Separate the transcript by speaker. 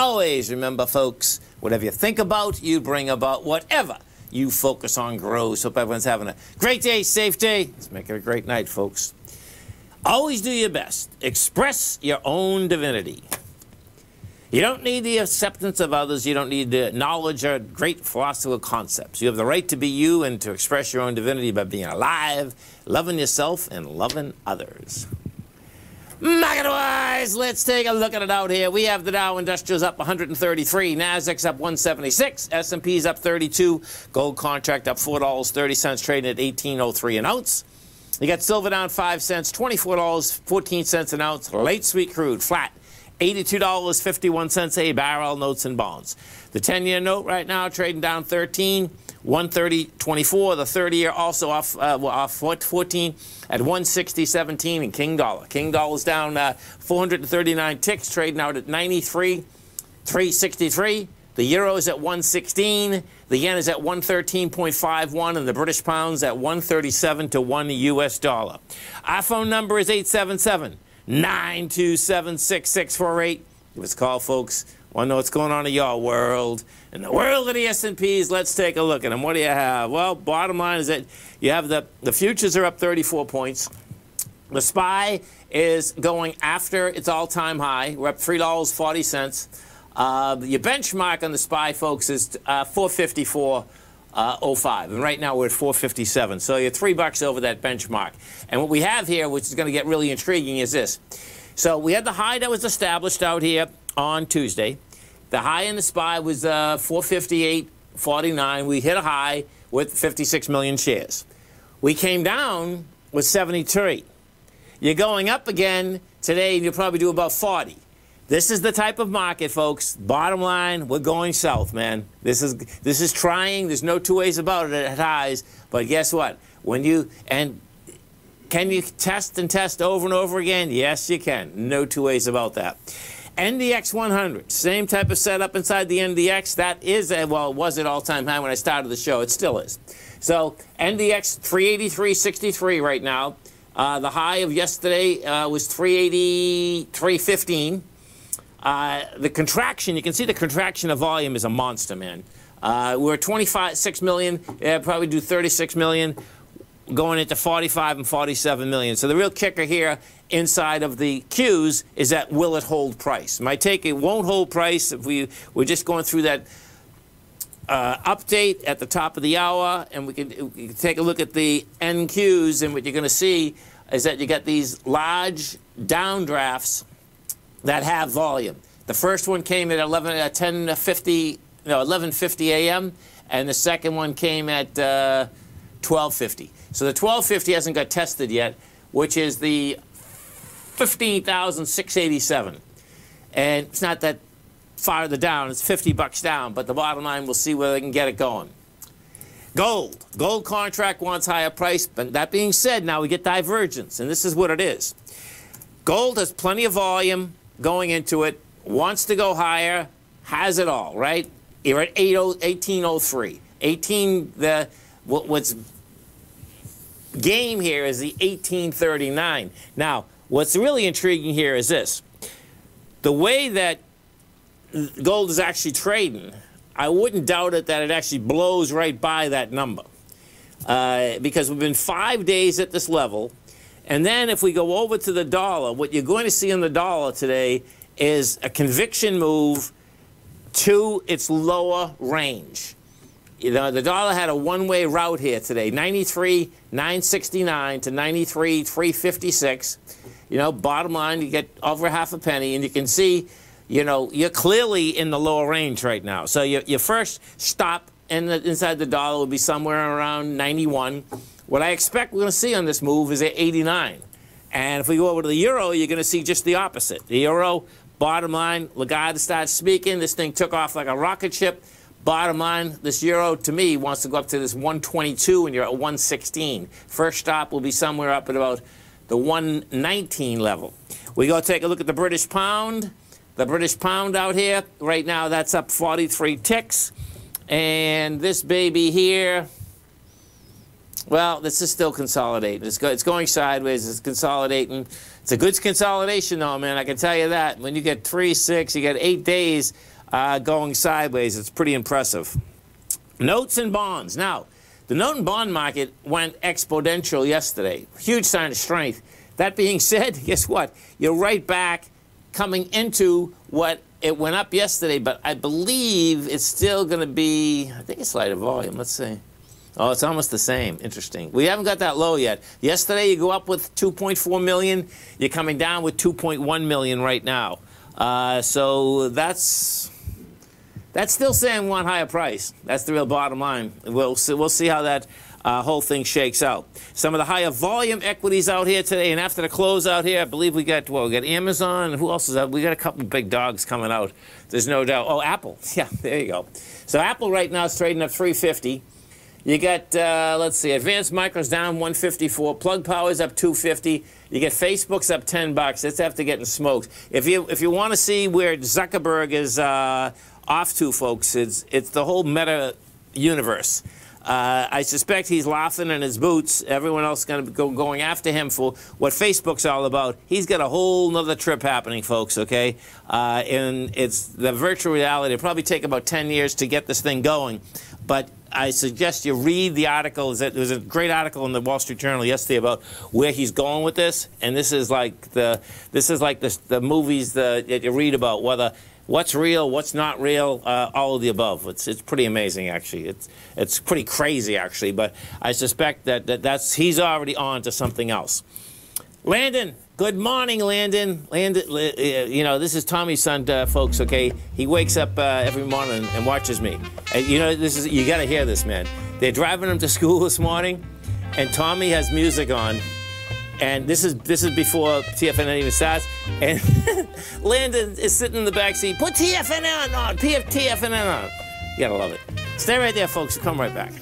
Speaker 1: always remember, folks, whatever you think about, you bring about. Whatever you focus on grows. Hope everyone's having a great day, safe day. Let's make it a great night, folks. Always do your best. Express your own divinity. You don't need the acceptance of others. You don't need the knowledge or great philosophical concepts. You have the right to be you and to express your own divinity by being alive, loving yourself, and loving others. Market-wise, let's take a look at it out here. We have the Dow Industrials up 133, Nasdaq's up 176, S&P's up 32, gold contract up $4.30, trading at 18.03 an ounce. You got silver down 5 cents, $24.14 an ounce. Light sweet crude flat $82.51 a barrel, notes and bonds. The 10-year note right now trading down 13, 130.24. The 30-year also off uh, off 14 at 160.17 in King Dollar. King Dollar's down uh, 439 ticks, trading out at 93, 363. The euro is at 116. The yen is at 113.51, and the British pound's at 137 to 1 U.S. dollar. Our phone number is 877- 9276648. Give us a call, folks. Want to know what's going on in your world. In the world of the S&Ps, let's take a look at them. What do you have? Well, bottom line is that you have the, the futures are up 34 points. The SPY is going after its all-time high. We're up $3.40. Uh, your benchmark on the SPY, folks, is uh, 454 uh, 05. And right now we're at 457. So you're three bucks over that benchmark. And what we have here, which is going to get really intriguing, is this. So we had the high that was established out here on Tuesday. The high in the SPY was uh, 458.49. We hit a high with 56 million shares. We came down with 73. You're going up again today, and you'll probably do about 40. This is the type of market, folks. Bottom line, we're going south, man. This is this is trying. There's no two ways about it at highs. But guess what? When you and can you test and test over and over again? Yes, you can. No two ways about that. NDX 100, same type of setup inside the NDX. That is, a, well, it was at all-time high when I started the show. It still is. So NDX 383.63 right now. Uh, the high of yesterday uh, was 383.15. Uh, the contraction, you can see the contraction of volume is a monster, man. Uh, we're 25, 6 million, yeah, probably do 36 million, going into 45 and 47 million. So the real kicker here inside of the Qs is that will it hold price? My take, it won't hold price if we, we're just going through that uh, update at the top of the hour, and we can, we can take a look at the NQs, and what you're going to see is that you get these large downdrafts that have volume. The first one came at 11, uh, 10:50, no, 11:50 a.m., and the second one came at uh, 12:50. So the 12:50 hasn't got tested yet, which is the 15,687, and it's not that farther down. It's 50 bucks down, but the bottom line, we'll see where they can get it going. Gold. Gold contract wants higher price, but that being said, now we get divergence, and this is what it is. Gold has plenty of volume going into it, wants to go higher, has it all, right? You're at 1803. 18, the, what, what's game here is the 1839. Now, what's really intriguing here is this. The way that gold is actually trading, I wouldn't doubt it that it actually blows right by that number. Uh, because we've been five days at this level, and then if we go over to the dollar, what you're going to see in the dollar today is a conviction move to its lower range. You know, the dollar had a one-way route here today, 93, 969 to 93, 356. You know, bottom line, you get over half a penny, and you can see, you know, you're clearly in the lower range right now. So your, your first stop in the, inside the dollar will be somewhere around 91. What I expect we're going to see on this move is at 89. And if we go over to the euro, you're going to see just the opposite. The euro, bottom line, Lagarde starts speaking. This thing took off like a rocket ship. Bottom line, this euro, to me, wants to go up to this 122, and you're at 116. First stop will be somewhere up at about the 119 level. We go take a look at the British pound. The British pound out here, right now, that's up 43 ticks. And this baby here, well, this is still consolidating. It's, go, it's going sideways. It's consolidating. It's a good consolidation, though, man. I can tell you that. When you get three, six, you get eight days uh, going sideways, it's pretty impressive. Notes and bonds. Now, the note and bond market went exponential yesterday. Huge sign of strength. That being said, guess what? You're right back coming into what it went up yesterday, but I believe it's still going to be, I think it's lighter volume. Let's see. Oh, it's almost the same. Interesting. We haven't got that low yet. Yesterday, you go up with 2.4 million. You're coming down with 2.1 million right now. Uh, so that's that's still saying one higher price. That's the real bottom line. We'll see, we'll see how that uh, whole thing shakes out. Some of the higher volume equities out here today, and after the close out here, I believe we got well, we got Amazon. Who else is out? We got a couple big dogs coming out. There's no doubt. Oh, Apple. Yeah, there you go. So Apple right now is trading at 350. You got, uh, let's see, Advanced Micro's down 154. Plug Power's up 250. You get Facebook's up 10 bucks. That's after getting smoked. If you if you want to see where Zuckerberg is uh, off to, folks, it's it's the whole meta universe. Uh, I suspect he's laughing in his boots. Everyone else going to go going after him for what Facebook's all about. He's got a whole nother trip happening, folks, okay? Uh, and it's the virtual reality. It'll probably take about 10 years to get this thing going. But I suggest you read the article. There was a great article in the Wall Street Journal yesterday about where he's going with this, and this is like the this is like the, the movies that you read about whether what's real, what's not real, uh, all of the above. It's it's pretty amazing actually. It's it's pretty crazy actually, but I suspect that, that that's he's already on to something else. Landon, good morning, Landon. Landon, uh, you know this is Tommy's son, uh, folks. Okay, he wakes up uh, every morning and watches me. And you know this is you got to hear this, man. They're driving him to school this morning, and Tommy has music on. And this is this is before TFNN even starts. And Landon is sitting in the back seat. Put TFNN on. Put TFNN on. You gotta love it. Stay right there, folks. Come right back.